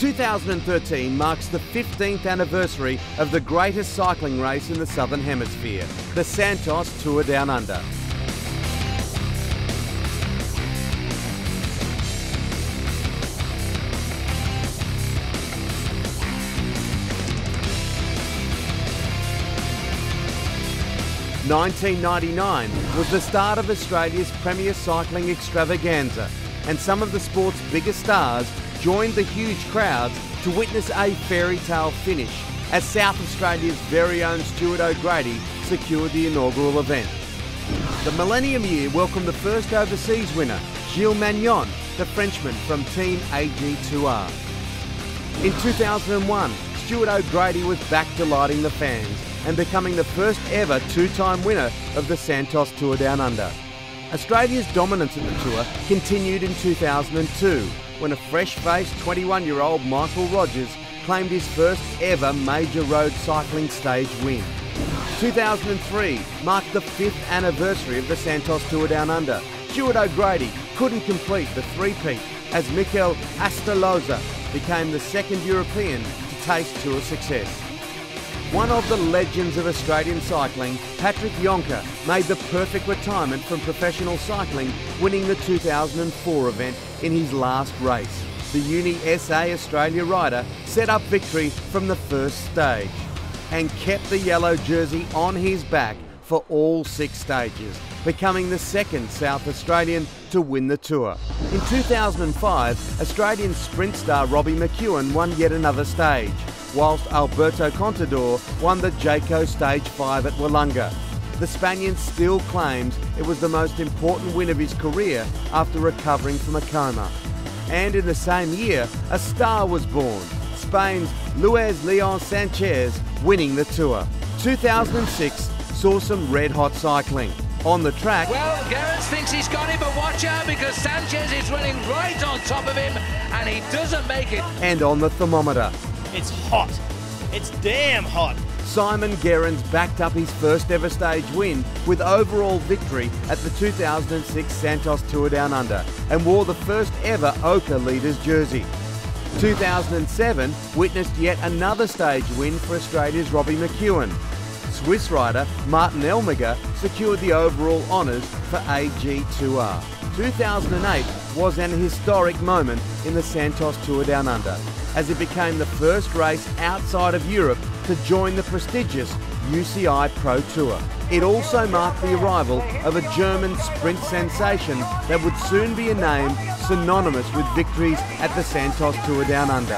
2013 marks the 15th anniversary of the greatest cycling race in the Southern Hemisphere, the Santos Tour Down Under. Nineteen ninety nine was the start of Australia's premier cycling extravaganza, and some of the sport's biggest stars joined the huge crowds to witness a fairy tale finish as South Australia's very own Stuart O'Grady secured the inaugural event. The Millennium Year welcomed the first overseas winner, Gilles Maignan, the Frenchman from Team AG2R. In 2001, Stuart O'Grady was back delighting the fans and becoming the first ever two-time winner of the Santos Tour Down Under. Australia's dominance at the tour continued in 2002 when a fresh-faced 21-year-old Michael Rogers claimed his first ever major road cycling stage win. 2003 marked the fifth anniversary of the Santos Tour Down Under. Stuart O'Grady couldn't complete the three-peat as Mikel Astarloza became the second European to taste tour success. One of the legends of Australian cycling, Patrick Jonker, made the perfect retirement from professional cycling, winning the 2004 event in his last race. The Uni SA Australia rider set up victory from the first stage and kept the yellow jersey on his back for all six stages, becoming the second South Australian to win the tour. In 2005, Australian sprint star Robbie McEwen won yet another stage, whilst Alberto Contador won the Jayco Stage 5 at Willunga. The Spaniard still claims it was the most important win of his career after recovering from a coma. And in the same year, a star was born, Spain's Luis Leon Sanchez winning the Tour. 2006 saw some red-hot cycling. On the track... Well, Gerrans thinks he's got him, but watch out because Sanchez is running right on top of him and he doesn't make it. And on the thermometer. It's hot. It's damn hot. Simon Gerrans backed up his first ever stage win with overall victory at the 2006 Santos Tour Down Under and wore the first ever ochre leader's jersey. 2007 witnessed yet another stage win for Australia's Robbie McEwen. Swiss rider Martin Elmiger secured the overall honours for AG2R. 2008 was an historic moment in the Santos Tour Down Under as it became the first race outside of Europe to join the prestigious UCI Pro Tour. It also marked the arrival of a German sprint sensation that would soon be a name synonymous with victories at the Santos Tour Down Under.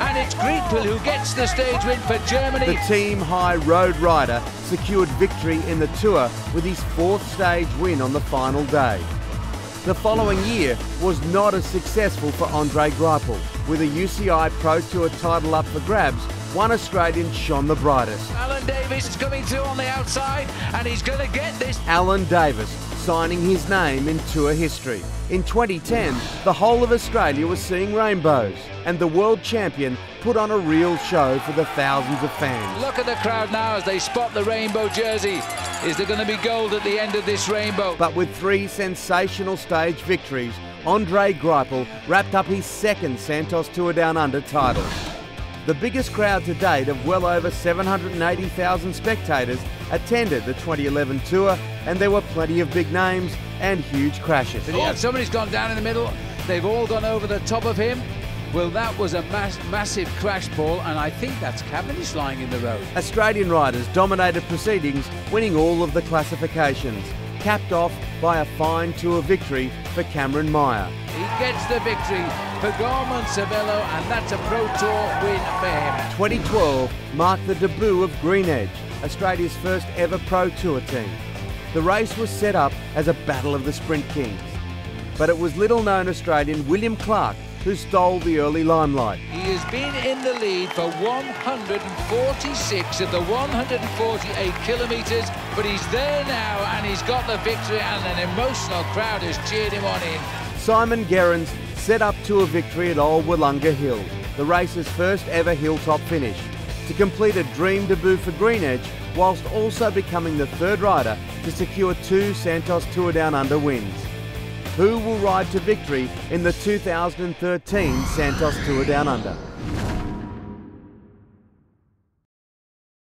And it's Greipel who gets the stage win for Germany. The Team High Road Rider secured victory in the Tour with his fourth stage win on the final day. The following year was not as successful for Andre Greipel. With a UCI Pro Tour title up for grabs, one Australian shone the brightest. Allan Davis is coming through on the outside and he's going to get this. Allan Davis signing his name in tour history. In 2010, the whole of Australia was seeing rainbows, and the world champion put on a real show for the thousands of fans. Look at the crowd now as they spot the rainbow jersey. Is there going to be gold at the end of this rainbow? But with three sensational stage victories, Andre Greipel wrapped up his second Santos Tour Down Under title. The biggest crowd to date of well over 780,000 spectators attended the 2011 tour, and there were plenty of big names and huge crashes. Oh, somebody's gone down in the middle. They've all gone over the top of him. Well, that was a mass, massive crash, Paul, and I think that's Cavendish lying in the road. Australian riders dominated proceedings, winning all of the classifications, capped off by a fine tour victory for Cameron Meyer. He gets the victory for Garmin Cervelo, and that's a Pro Tour win for him. 2012 marked the debut of Green Edge, Australia's first ever Pro Tour team. The race was set up as a battle of the Sprint Kings, but it was little known Australian William Clarke who stole the early limelight. He has been in the lead for 146 of the 148 kilometres, but he's there now and he's got the victory and an emotional crowd has cheered him on in. Simon Gerrans set up to a victory at Old Willunga Hill, the race's first ever hilltop finish, to complete a dream debut for Green Edge, whilst also becoming the third rider to secure two Santos Tour Down Under wins who will ride to victory in the 2013 Santos Tour Down Under.